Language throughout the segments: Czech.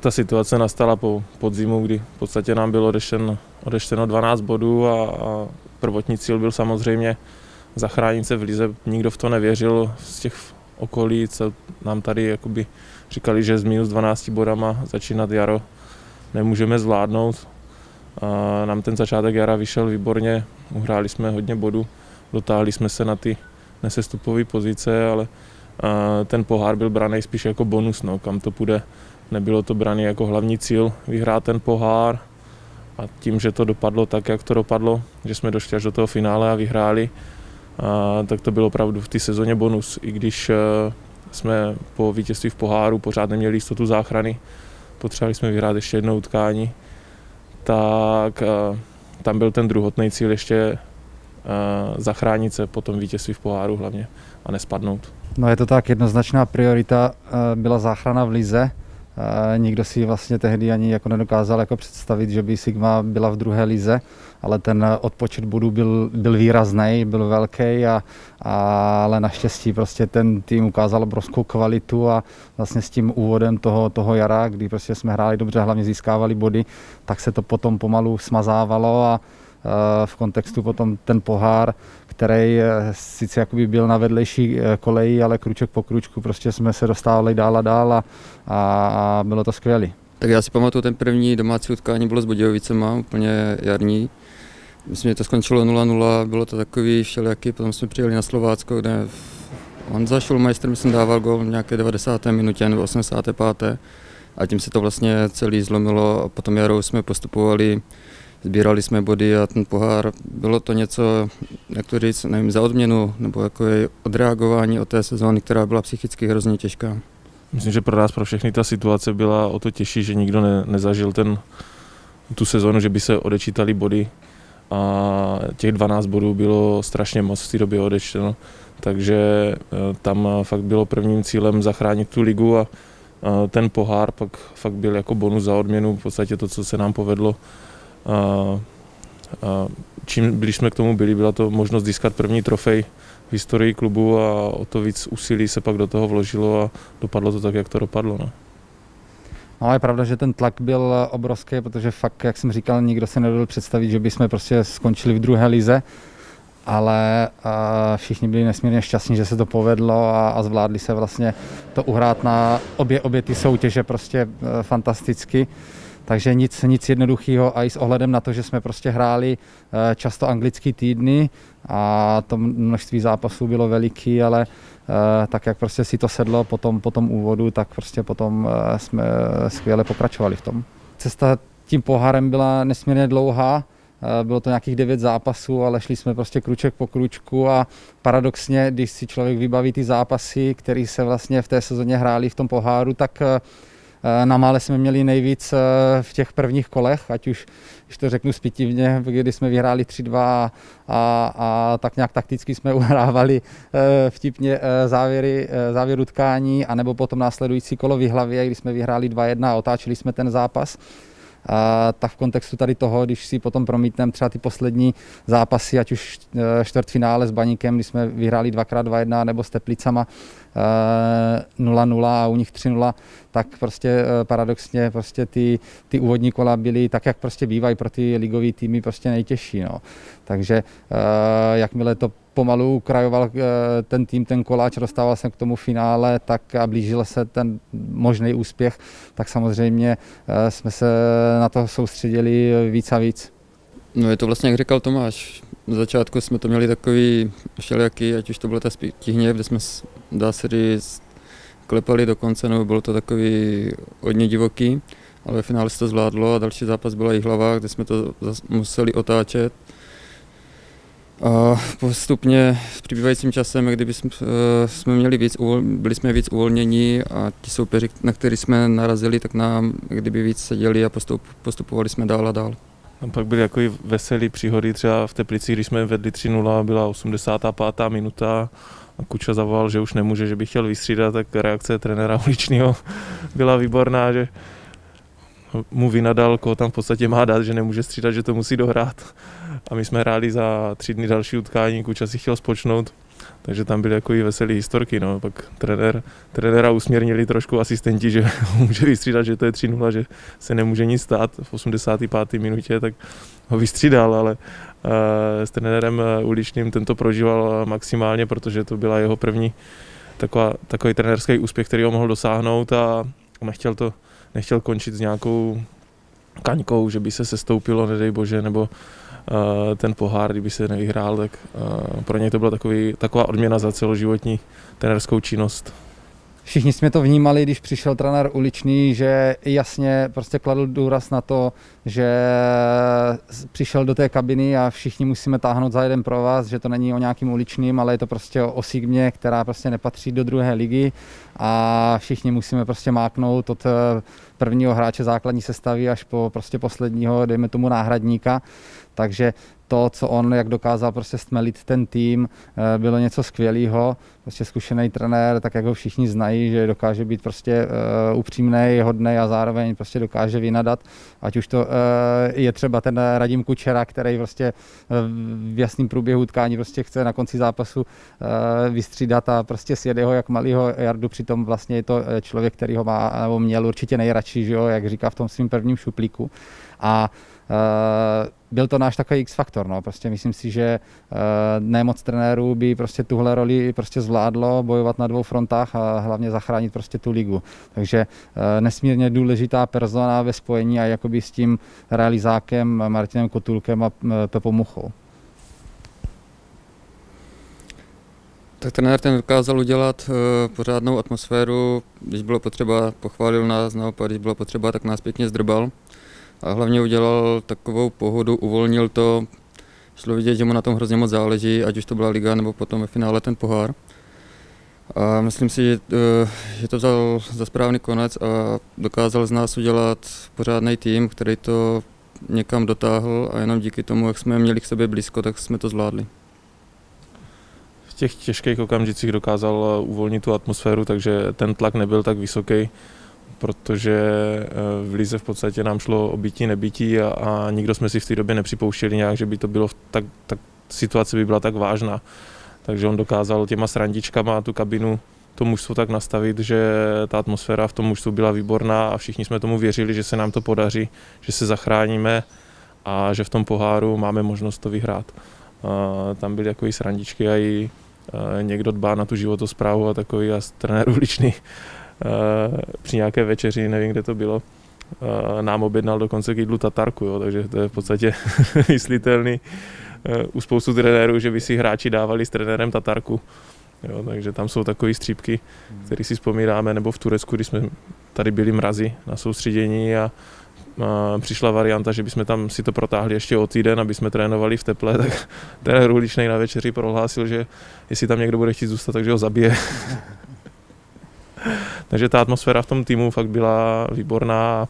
Ta situace nastala po podzimu, kdy v podstatě nám bylo odeštěno, odešteno 12 bodů a, a prvotní cíl byl samozřejmě zachránit se v lize. Nikdo v to nevěřil z těch okolí, co nám tady jakoby říkali, že z minus 12 bodama začínat jaro nemůžeme zvládnout. A nám ten začátek jara vyšel výborně, uhráli jsme hodně bodů, dotáhli jsme se na ty nesestupové pozice, ale ten pohár byl braný spíš jako bonus, no, kam to půjde. Nebylo to braný jako hlavní cíl vyhrát ten pohár a tím, že to dopadlo tak, jak to dopadlo, že jsme došli až do toho finále a vyhráli, a, tak to byl opravdu v té sezóně bonus. I když jsme po vítězství v poháru pořád neměli jistotu záchrany, potřebovali jsme vyhrát ještě jedno utkání, tak tam byl ten druhotný cíl ještě zachránit se po tom vítězství v poháru hlavně a nespadnout. No je to tak, jednoznačná priorita byla záchrana v Lize. Nikdo si vlastně tehdy ani jako nedokázal jako představit, že by Sigma byla v druhé lize, ale ten odpočet bodů byl, byl výrazný, byl velký, a, a, ale naštěstí prostě ten tým ukázal obrovskou kvalitu a vlastně s tím úvodem toho, toho jara, kdy prostě jsme hráli dobře, hlavně získávali body, tak se to potom pomalu smazávalo a v kontextu potom ten pohár, který eh, sice jakoby byl na vedlejší eh, koleji, ale kruček po kručku prostě jsme se dostávali dál a dál a, a bylo to skvělé. Tak já si pamatuju, ten první domácí utkání bylo s Budějovicema, úplně jarní. Myslím, že to skončilo 0-0, bylo to takový všelijaký, potom jsme přijeli na Slovácko, kde Honza Šulmeister, myslím, dával gol v nějaké 90. minutě nebo 85. A tím se to vlastně celý zlomilo a potom jarou jsme postupovali sbírali jsme body a ten pohár, bylo to něco, jak říct, nevím, za odměnu, nebo jako je odreagování od té sezóny, která byla psychicky hrozně těžká. Myslím, že pro nás, pro všechny ta situace byla o to těžší, že nikdo ne, nezažil ten, tu sezónu, že by se odečítali body. A těch 12 bodů bylo strašně moc v té době odečteno, takže e, tam fakt bylo prvním cílem zachránit tu ligu a ten pohár pak fakt byl jako bonus za odměnu, v podstatě to, co se nám povedlo a, čím blíž jsme k tomu byli, byla to možnost získat první trofej v historii klubu a o to víc úsilí se pak do toho vložilo a dopadlo to tak, jak to dopadlo. No. No je pravda, že ten tlak byl obrovský, protože fakt, jak jsem říkal, nikdo se nedovedl představit, že bychom prostě skončili v druhé lize, ale všichni byli nesmírně šťastní, že se to povedlo a, a zvládli se vlastně to uhrát na obě, obě ty soutěže prostě e, fantasticky. Takže nic, nic jednoduchého a i s ohledem na to, že jsme prostě hráli eh, často anglický týdny a to množství zápasů bylo veliký, ale eh, tak jak prostě si to sedlo po tom, po tom úvodu, tak prostě potom eh, jsme skvěle pokračovali v tom. Cesta tím pohárem byla nesmírně dlouhá, bylo to nějakých devět zápasů, ale šli jsme prostě kruček po kručku a paradoxně, když si člověk vybaví ty zápasy, které se vlastně v té sezóně hráli v tom poháru, tak na mále jsme měli nejvíc eh, v těch prvních kolech, ať už, když to řeknu spitivně, kdy jsme vyhráli 3-2 a, a tak nějak takticky jsme uhrávali eh, vtipně závěry, závěr utkání, anebo potom následující kolo v hlavě, kdy jsme vyhráli 2-1 a otáčeli jsme ten zápas. A, tak v kontextu tady toho, když si potom promítneme třeba ty poslední zápasy, ať už čtvrtfinále s Baníkem, kdy jsme vyhráli 2x2-1, nebo s Teplicama 0-0 a u nich 3-0, tak prostě eh, paradoxně prostě ty, ty úvodní kola byly tak, jak prostě bývají pro ty ligové týmy prostě nejtěžší. No. Takže jakmile to pomalu ukrajoval eh, ten tým, ten koláč, dostával se k tomu finále tak a blížil se ten možný úspěch, tak samozřejmě jsme se na to soustředili víc a víc. No je to vlastně, jak říkal Tomáš, na začátku jsme to měli takový všelijaký, ať už to bylo ta spíhně, kde jsme, dá se říct, klepali do konce, nebo bylo to takový hodně divoký, ale ve finále se to zvládlo a další zápas byla i hlava, kde jsme to museli otáčet. A postupně s přibývajícím časem, kdyby jsme, eh, jsme měli víc, byli jsme víc uvolnění a ti soupeři, na který jsme narazili, tak nám kdyby víc seděli a postup, postupovali jsme dál a dál. Tam pak byly jako veselý příhody, třeba v Teplici, když jsme vedli 3-0, byla 85. minuta a Kuča zavolal, že už nemůže, že by chtěl vystřídat, tak reakce trenéra uličního byla výborná, že mu vynadal, koho tam v podstatě má dát, že nemůže střídat, že to musí dohrát. A my jsme hráli za tři dny další utkání, Kuča si chtěl spočnout, takže tam byly i veselé historky, no. Pak trenér, trenéra usměrnili trošku asistenti, že může vystřídat, že to je 3-0, že se nemůže nic stát v 85. minutě, tak ho vystřídal, ale uh, s trenérem uličným tento prožíval maximálně, protože to byla jeho první taková, takový trenérský úspěch, který ho mohl dosáhnout a nechtěl to, nechtěl končit s nějakou kaňkou, že by se sestoupilo, nedej bože, nebo uh, ten pohár, kdyby se nevyhrál, tak uh, pro něj to byla takový, taková odměna za celoživotní trenérskou činnost. Všichni jsme to vnímali, když přišel trenér uličný, že jasně prostě kladl důraz na to, že přišel do té kabiny a všichni musíme táhnout za jeden pro vás, že to není o nějakým uličným, ale je to prostě o Sigmě, která prostě nepatří do druhé ligy a všichni musíme prostě máknout od prvního hráče základní sestavy až po prostě posledního, dejme tomu náhradníka. Takže to, co on, jak dokázal prostě stmelit ten tým, eh, bylo něco skvělého. Prostě zkušený trenér, tak jak ho všichni znají, že dokáže být prostě uh, upřímný, hodný a zároveň prostě dokáže vynadat. Ať už to uh, je třeba ten Radim Kučera, který prostě v jasném průběhu utkání prostě chce na konci zápasu uh, vystřídat a prostě sjede ho jak malýho Jardu, přitom vlastně je to člověk, který ho má nebo měl určitě nejradši, že jo, jak říká v tom svým prvním šuplíku. A uh, byl to náš takový X-faktor. No. Prostě myslím si, že uh, nemoc trenérů by prostě tuhle roli prostě zvládlo bojovat na dvou frontách a hlavně zachránit prostě tu ligu. Takže uh, nesmírně důležitá persona ve spojení a jakoby s tím realizákem Martinem Kotulkem a uh, Pepou Muchou. Tak trenér ten dokázal udělat uh, pořádnou atmosféru, když bylo potřeba, pochválil nás, naopak, když bylo potřeba, tak nás pěkně zdrbal a hlavně udělal takovou pohodu, uvolnil to, šlo vidět, že mu na tom hrozně moc záleží, ať už to byla liga nebo potom ve finále ten pohár. A myslím si, že, eh, že to vzal za správný konec a dokázal z nás udělat pořádný tým, který to někam dotáhl a jenom díky tomu, jak jsme měli k sobě blízko, tak jsme to zvládli. V těch těžkých okamžicích dokázal uvolnit tu atmosféru, takže ten tlak nebyl tak vysoký protože eh, v Lize v podstatě nám šlo o bytí, nebytí a, a nikdo jsme si v té době nepřipouštěli nějak, že by to bylo tak, tak situace by byla tak vážná. Takže on dokázal těma srandičkama tu kabinu to mužstvo tak nastavit, že ta atmosféra v tom mužstvu byla výborná a všichni jsme tomu věřili, že se nám to podaří, že se zachráníme a že v tom poháru máme možnost to vyhrát. A tam byly jako i srandičky a i někdo dbá na tu životosprávu a takový a trenér uličný Eh, při nějaké večeři, nevím, kde to bylo, eh, nám objednal dokonce k jídlu tatarku, jo, takže to je v podstatě myslitelný u spoustu trenérů, že by si hráči dávali s trenérem tatarku. Jo, takže tam jsou takové střípky, které si vzpomínáme, nebo v Turecku, když jsme tady byli mrazy na soustředění a, a přišla varianta, že bychom tam si to protáhli ještě o týden, aby jsme trénovali v teple, tak ten Ruličnej na večeři prohlásil, že jestli tam někdo bude chtít zůstat, takže ho zabije. Takže ta atmosféra v tom týmu fakt byla výborná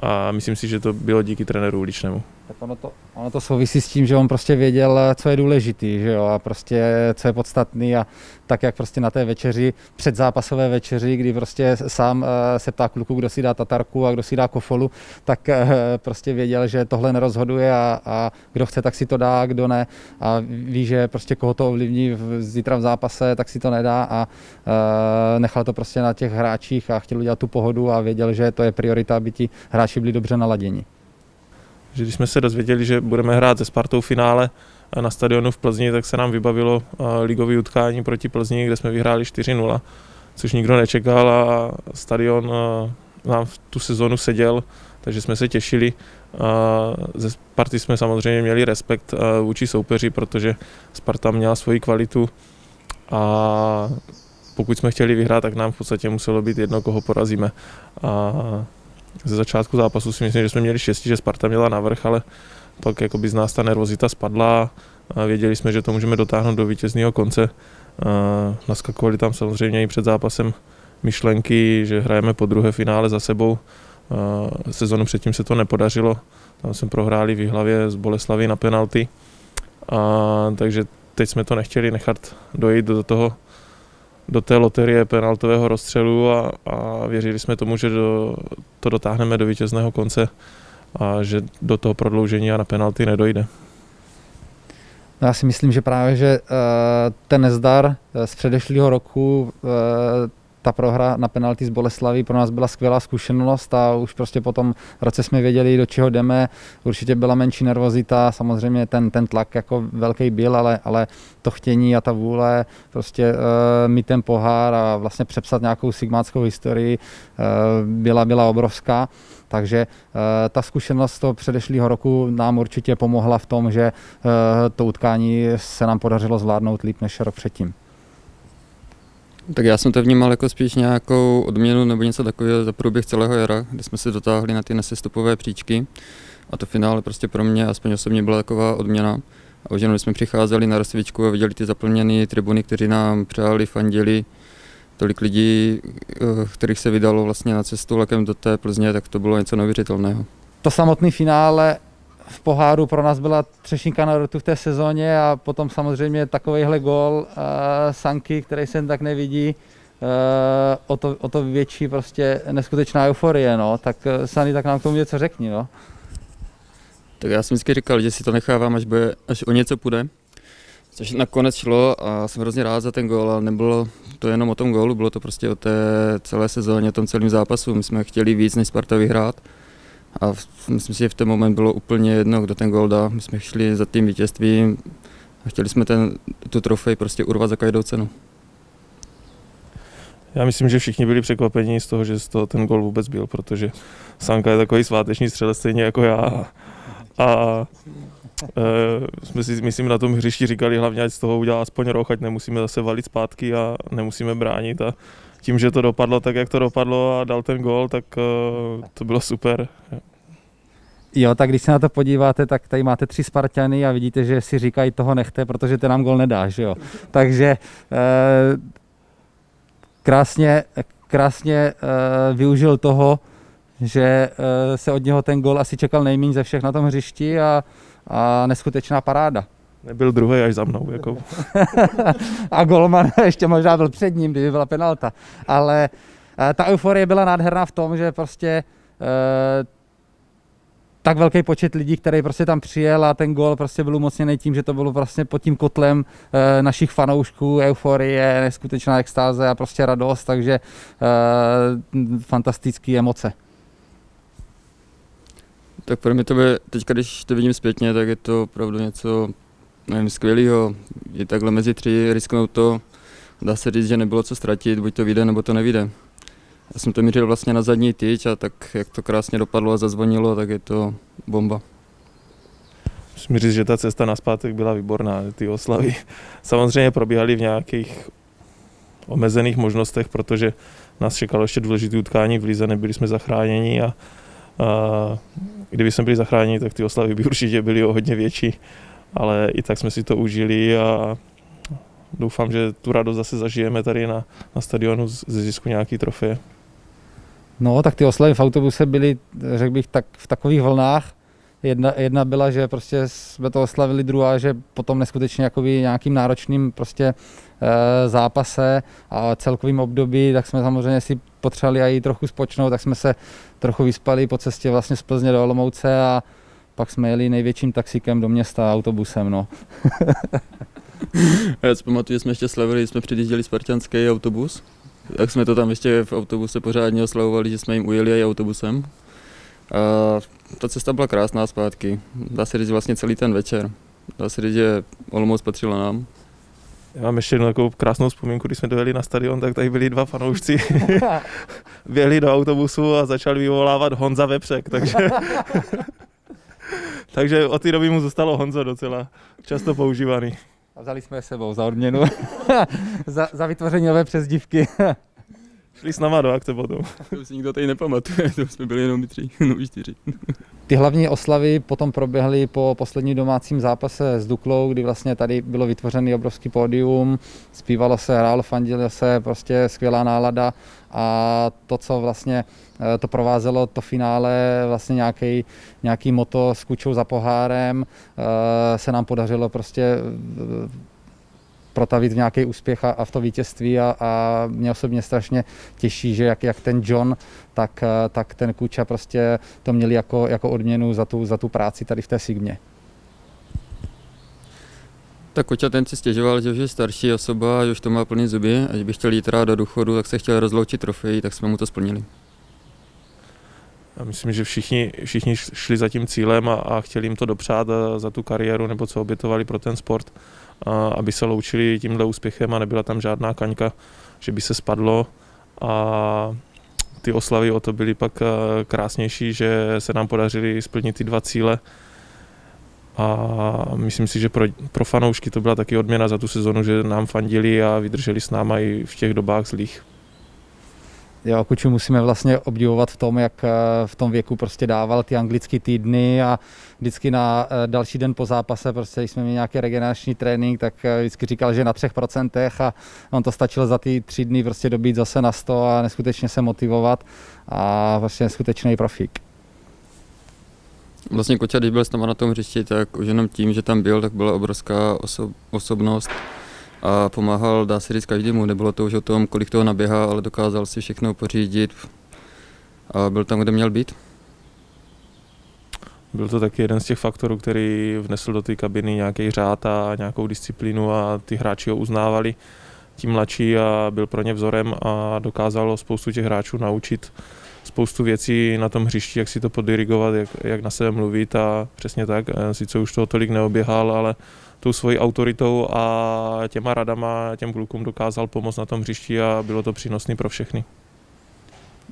a myslím si, že to bylo díky trenéru Uličnému. Tak ono to, ono to souvisí s tím, že on prostě věděl, co je důležitý, že jo, a prostě co je podstatný a tak jak prostě na té večeři, předzápasové večeři, kdy prostě sám eh, se ptá kluku, kdo si dá tatarku a kdo si dá kofolu, tak eh, prostě věděl, že tohle nerozhoduje a, a kdo chce, tak si to dá, kdo ne. A ví, že prostě koho to ovlivní v, zítra v zápase, tak si to nedá a uh, nechal to prostě na těch hráčích a chtěl udělat tu pohodu a věděl, že to je priorita, aby ti hráči byli dobře naladěni že když jsme se dozvěděli, že budeme hrát ze Spartou finále na stadionu v Plzni, tak se nám vybavilo ligové utkání proti Plzni, kde jsme vyhráli 4-0, což nikdo nečekal a stadion nám v tu sezonu seděl, takže jsme se těšili. Ze Sparty jsme samozřejmě měli respekt vůči soupeři, protože Sparta měla svoji kvalitu a pokud jsme chtěli vyhrát, tak nám v podstatě muselo být jedno, koho porazíme. A ze začátku zápasu si myslím, že jsme měli štěstí, že Sparta měla navrh, ale pak jakoby z nás ta nervozita spadla a věděli jsme, že to můžeme dotáhnout do vítězného konce. Naskakovali tam samozřejmě i před zápasem myšlenky, že hrajeme po druhé finále za sebou. Sezonu předtím se to nepodařilo, tam jsme prohráli v hlavě z Boleslavy na penalty. A, takže teď jsme to nechtěli nechat dojít do toho do té loterie penaltového rozstřelu a, a věřili jsme tomu, že do, to dotáhneme do vítězného konce a že do toho prodloužení a na penalty nedojde. No já si myslím, že právě, že uh, ten nezdar z předešlého roku uh, ta prohra na penalty z Boleslaví pro nás byla skvělá zkušenost a už prostě potom v roce jsme věděli, do čeho jdeme. Určitě byla menší nervozita, samozřejmě ten, ten tlak jako velký byl, ale, ale to chtění a ta vůle prostě uh, mít ten pohár a vlastně přepsat nějakou sigmáckou historii uh, byla, byla obrovská. Takže uh, ta zkušenost toho předešlého roku nám určitě pomohla v tom, že to utkání se nám podařilo zvládnout líp než rok předtím. Tak já jsem to vnímal jako spíš nějakou odměnu nebo něco takového za průběh celého jara, kdy jsme se dotáhli na ty nesestupové příčky a to finále prostě pro mě aspoň osobně byla taková odměna. A už jenom jsme přicházeli na rozsvičku a viděli ty zaplněné tribuny, kteří nám přáli, fandili, tolik lidí, eh, kterých se vydalo vlastně na cestu lekem do té Plzně, tak to bylo něco neuvěřitelného. To samotné finále v poháru pro nás byla třešinka na rotu v té sezóně a potom samozřejmě takovýhle gol uh, Sanky, který se tak nevidí, uh, o, to, o to větší prostě neskutečná euforie, no. Tak uh, Sany, tak nám k tomu něco řekni, no. Tak já jsem vždycky říkal, že si to nechávám, až, bude, až o něco půjde. Což nakonec šlo a jsem hrozně rád za ten gól, ale nebylo to jenom o tom gólu, bylo to prostě o té celé sezóně, o tom celém zápasu. My jsme chtěli víc než Sparta vyhrát a myslím si, že v ten moment bylo úplně jedno, kdo ten gol dá. My jsme šli za tím vítězstvím a chtěli jsme ten, tu trofej prostě urvat za každou cenu. Já myslím, že všichni byli překvapeni z toho, že z toho ten gol vůbec byl, protože Sanka je takový sváteční střelec stejně jako já. A e, jsme si, myslím, na tom hřišti říkali hlavně, ať z toho udělá aspoň roh, ať nemusíme zase valit zpátky a nemusíme bránit. A tím, že to dopadlo tak, jak to dopadlo a dal ten gol, tak uh, to bylo super. Jo, tak když se na to podíváte, tak tady máte tři Spartany a vidíte, že si říkají toho nechte, protože ten nám gol nedá, že jo. Takže eh, krásně, krásně eh, využil toho, že eh, se od něho ten gol asi čekal nejméně ze všech na tom hřišti a, a neskutečná paráda. Nebyl druhý až za mnou. Jako. a golman ještě možná byl před ním, kdyby byla penalta. Ale eh, ta euforie byla nádherná v tom, že prostě eh, tak velký počet lidí, který prostě tam přijel a ten gol prostě byl umocněný tím, že to bylo vlastně pod tím kotlem e, našich fanoušků, euforie, neskutečná extáze a prostě radost, takže e, fantastické emoce. Tak pro mě to by, teď když to vidím zpětně, tak je to opravdu něco nevím, skvělýho. Je takhle mezi tři risknout to, dá se říct, že nebylo co ztratit, buď to vyjde, nebo to nevyjde. Já jsem to mířil vlastně na zadní tyč a tak jak to krásně dopadlo a zazvonilo, tak je to bomba. Musím říct, že ta cesta na zpátek byla výborná, ty oslavy. Samozřejmě probíhaly v nějakých omezených možnostech, protože nás čekalo ještě důležité utkání v Lize, nebyli jsme zachráněni a, a kdyby jsme byli zachráněni, tak ty oslavy by určitě byly o hodně větší ale i tak jsme si to užili a doufám, že tu radost zase zažijeme tady na, na stadionu ze zisku nějaký trofeje. No, tak ty oslavy v autobuse byly, řekl bych, tak v takových vlnách. Jedna, jedna byla, že prostě jsme to oslavili, druhá, že potom neskutečně nějakým náročným prostě e, zápase a celkovým období, tak jsme samozřejmě si potřebovali i trochu spočnout, tak jsme se trochu vyspali po cestě vlastně z Plzně do Olomouce a pak jsme jeli největším taxikem do města autobusem, no. Já si pamatuju, že jsme ještě slavili, jsme předjížděli spartanský autobus, tak jsme to tam ještě v autobuse pořádně oslavovali, že jsme jim ujeli i autobusem. A ta cesta byla krásná zpátky, dá se říct vlastně celý ten večer. Dá se říct, že Olomouc patřila nám. Já mám ještě jednu takovou krásnou vzpomínku, když jsme dojeli na stadion, tak tady byli dva fanoušci. Běhli do autobusu a začali vyvolávat Honza Vepřek, takže takže od té doby mu zůstalo Honzo docela často používaný. A vzali jsme je sebou za odměnu, za, za vytvoření nové přezdívky. Šli s náma do akce potom. To si nikdo tady nepamatuje, to jsme byli jenom my tři, no čtyři. Ty hlavní oslavy potom proběhly po posledním domácím zápase s Duklou, kdy vlastně tady bylo vytvořený obrovský pódium, zpívalo se, hrálo, fandilo se, prostě skvělá nálada a to, co vlastně eh, to provázelo to finále, vlastně nějaký, nějaký moto s kučou za pohárem, eh, se nám podařilo prostě eh, protavit v nějaký úspěch a, a v to vítězství a, a mě osobně strašně těší, že jak, jak ten John, tak, tak ten Kuča prostě to měli jako, jako odměnu za tu, za tu práci tady v té Sigmě. Tak Koča ten si stěžoval, že už je starší osoba, že už to má plný zuby a že by chtěl jít rád do důchodu, tak se chtěl rozloučit trofej, tak jsme mu to splnili. Já myslím, že všichni, všichni šli za tím cílem a, a chtěli jim to dopřát za tu kariéru nebo co obětovali pro ten sport, a, aby se loučili tímhle úspěchem a nebyla tam žádná kaňka, že by se spadlo a ty oslavy o to byly pak krásnější, že se nám podařili splnit ty dva cíle a myslím si, že pro, pro fanoušky to byla taky odměna za tu sezonu, že nám fandili a vydrželi s náma i v těch dobách zlých. Jo, Kuču musíme vlastně obdivovat v tom, jak eh, v tom věku prostě dával ty anglické týdny a vždycky na eh, další den po zápase, prostě když jsme měli nějaký regenerační trénink, tak eh, vždycky říkal, že na třech procentech a on to stačilo za ty tři dny prostě dobít zase na sto a neskutečně se motivovat a vlastně skutečný profík. Vlastně Koča, když byl s náma na tom hřišti, tak už jenom tím, že tam byl, tak byla obrovská oso- osobnost a pomáhal, dá se říct, každému. Nebylo to už o tom, kolik toho naběhá, ale dokázal si všechno pořídit a byl tam, kde měl být. Byl to taky jeden z těch faktorů, který vnesl do té kabiny nějaký řád a nějakou disciplínu a ty hráči ho uznávali tím mladší a byl pro ně vzorem a dokázal spoustu těch hráčů naučit spoustu věcí na tom hřišti, jak si to podirigovat, jak, jak na sebe mluvit a přesně tak, eh, sice už toho tolik neoběhal, ale tou svojí autoritou a těma radama těm klukům dokázal pomoct na tom hřišti a bylo to přínosné pro všechny.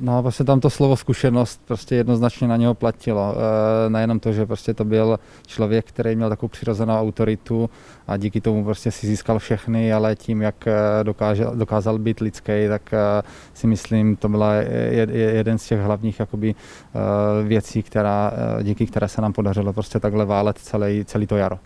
No, prostě tam to slovo zkušenost prostě jednoznačně na něho platilo. E, nejenom to, že prostě to byl člověk, který měl takovou přirozenou autoritu a díky tomu prostě si získal všechny, ale tím, jak eh, dokážel, dokázal být lidský, tak e, si myslím, to byla jeden z těch hlavních jakoby, e, věcí, která, díky které se nám podařilo prostě takhle válet celý, celý to jaro.